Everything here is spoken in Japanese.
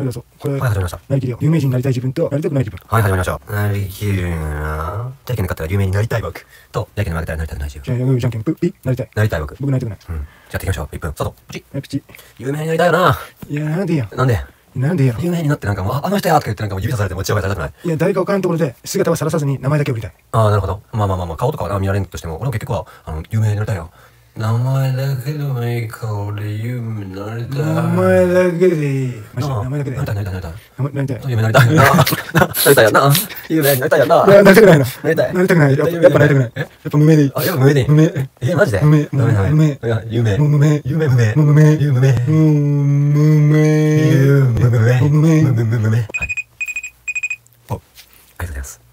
はい、どうぞ。これ、はい、始まりました。なりきりよ。有名人になりたい自分と、なりたくない自分。はい、始まりました。なりきるなじゃんけんで勝ったら有名になりたい僕。と、じゃんけんで負けたらなりたくない自じゃじゃんけん、ぷ、ピ、なりたい。なりたい僕。僕なりたくない。うん。じゃあやっていきましょう。1分。スタート。ポチはい、ピチ。有名になりたいよな。いや、なんでいいや。なんで？なんでやろ。有名になってなんかもう、ああの人やとか言ってなんかもう指さされても血をかいたくない？いや、誰かわからんところで、姿はさらさずに名前だけを売りたい。ああ、なるほど。まあまあまあまあ、顔とかはな見られんとしても、俺も結局は、あの、有名になりたいよ。名前だけでもいいから俺有名になりたい。名前だけでいい。名前だけでいい。なりたい、なりたい、なりたい。有名になりたいよな。りたいよな。有名になりたいよな。なりたくないの。なりたいなりたくない。やっぱなりたくない。え？やっぱ無名でいい。あ、やっぱ無名でいい。無名。え、マジで？無名無名いや、有名。無名。有名無名。無名。有無名。無名。有無名。無名。無名。無名。はい。お、ありがとうございます。